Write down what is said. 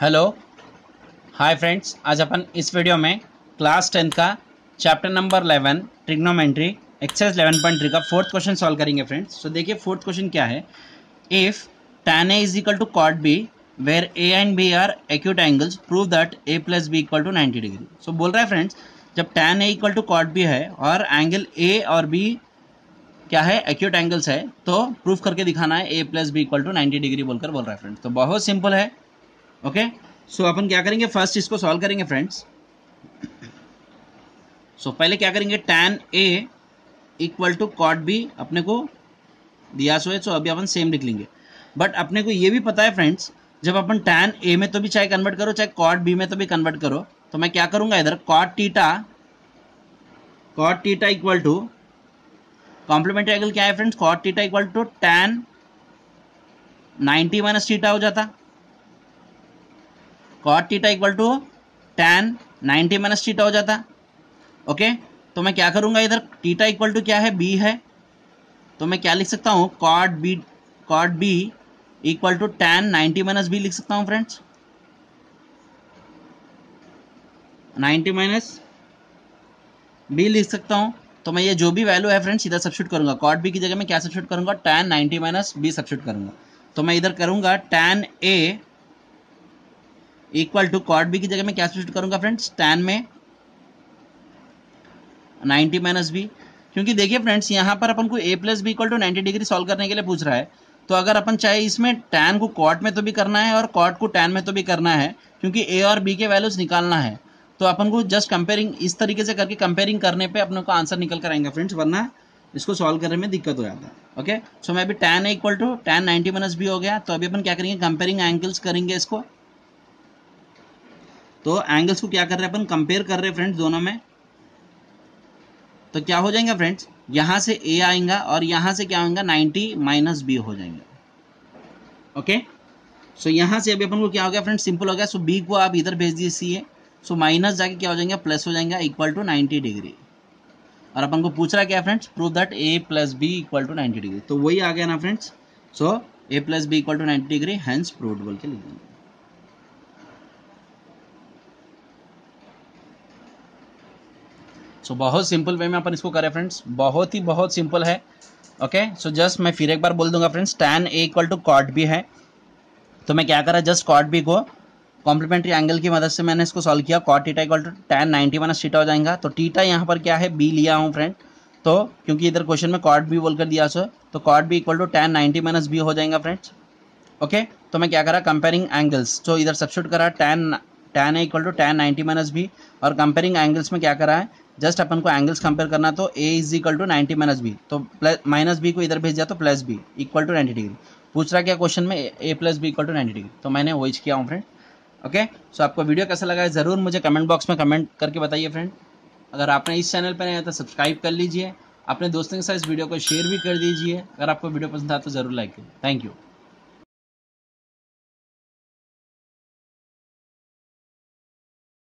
Hello hi friends आज अपन इस video में क्लास टेंथ का चैप्टर नंबर 11 ट्रिग्नोमेंट्री एक्सरसाइज 11.3 का फोर्थ क्वेश्चन सॉल्व करेंगे फ्रेंड्स सो देखिए फोर्थ क्वेश्चन क्या है? If tan A is equal to cot B where A and B are acute angles prove that A plus B equal to 90 degree so बोल रहा है friends जब tan A equal to cot B है और angle A और B क्या है? Acute angles है तो प्रूफ करके दिखाना है A plus B equal to ninety degree बोलकर बोल रहा है फ्रेंड्स तो बहुत सिंपल है। ओके सो अपन क्या करेंगे? फ़र्स्ट इसको सॉल्व करेंगे फ्रेंड्स सो so, पहले क्या करेंगे? Tan A equal to cot B अपने को दिया सो है सो अभी अपन सेम लिख लेंगे. बट अपने को ये भी पता है फ्रेंड्स जब अपन टैन ए में तो भी चाहे कन्वर्ट करो चाहे कॉट बी में तो भी कन्वर्ट करो तो मैं क्या करूँगा इधर? Cot theta cot theta equal to complementary angle क्या है friends cot theta equal to tan 90 minus theta हो जाता। Cot theta equal to tan ninety minus theta हो जाता। ओके तो मैं क्या करूँगा इधर? टीटा इक्वल टू क्या है? बी है। तो मैं क्या लिख सकता हूँ? Cot B cot B equal to tan ninety minus B लिख सकता हूँ फ्रेंड्स नाइन्टी माइनस बी लिख सकता हूँ। तो मैं ये जो भी वैल्यू है फ्रेंड्स इधर सब्सिट्यूट करूँगा। कॉट बी की जगह मैं क्या सब्सिट्यूट करूँगा? Tan ninety minus B substitute करूँगा। तो मैं इधर करूँगा tan A equal to cot B की जगह मैं क्या सब्सिट्यूट करूँगा फ्रेंड्स टेन में। 90 माइनस बी क्योंकि देखिए फ्रेंड्स यहाँ पर अपन को A plus B equal to ninety degree solve करने के लिए पूछ रहा है। तो अगर अपन चाहे इसमें टैन को कॉट में तो भी करना है और कॉट को टैन में तो भी करना है, क्योंकि ए और बी के वैल्यूज़ निकालना है। तो अपन को जस्ट कंपेयरिंग इस तरीके से करके कंपेयरिंग करने पे अपने को आंसर निकल कर आएँगे फ्रेंड्स वरना इसको सॉल्व करने में दिक्कत हो जाता है। ओके सो मैं अभी tan equal to tan ninety minus B हो गया। तो अभी अपन क्या करेंगे? कंपेयरिंग एंगल्स करेंगे इसको। तो एंगल्स को क्या कर रहे हैं अपन? कंपेयर कर रहे हैं फ्रेंड्स दोनों में। तो क्या हो जाएगा फ्रेंड्स यहाँ से ए आएगा और यहाँ से क्या होगा 90 माइनस बी हो जाएँगे। ओके सो यहाँ से अभी अपन को क्या हो गया फ्रेंड्स सिंपल हो गया। सो बी को आप इधर भेज दीजिए। सो माइनस जाके क्या हो जाएगा? प्लस हो जाएगा इक्वल टू 90 डिग्री और अपन को पूछ रहा क्या friends prove that A plus B equal to 90 degree तो वही आ गया ना friends so A plus B equal to 90 degree hence prove बोल के लिख देंगे। सो so, बहुत सिंपल वे में अपन इसको करें फ्रेंड्स बहुत ही बहुत सिंपल है. ओके सो जस्ट मैं फिर एक बार बोल दूँगा friends tan A equal to cot B है. तो मैं क्या करा जस्ट कॉट बी को कॉम्प्लीमेंट्री एंगल की मदद से मैंने इसको सॉल्व किया. Cot theta equal to tan ninety minus theta हो जाएगा. तो टीटा यहाँ पर क्या है? बी लिया हूँ फ्रेंड तो क्योंकि इधर क्वेश्चन में कॉट बी बोलकर दिया सो तो cot B equal to tan ninety minus B हो जाएगा फ्रेंड्स ओके तो मैं क्या करा? कंपेयरिंग एंगल्स तो इधर सब्सिट्यूट करा. Tan tan equal to tan ninety minus B और कंपेयरिंग एंगल्स में क्या करा है? जस्ट अपन को एंगल्स कंपेयर करना तो A is equal to ninety minus B तो प्लस माइनस बी को इधर भेज दिया तो plus B equal to ninety degree पूछ रहा क्या क्वेश्चन में A plus B equal to ninety degree तो मैंने वही किया हूँ फ्रेंड ओके सो आपको वीडियो कैसा लगा है? ज़रूर मुझे कमेंट बॉक्स में कमेंट करके बताइए फ्रेंड अगर आपने इस चैनल पर नहीं आया तो सब्सक्राइब कर लीजिए। अपने दोस्तों के साथ इस वीडियो को शेयर भी कर दीजिए। अगर आपको वीडियो पसंद आता तो ज़रूर लाइक करिए। Thank you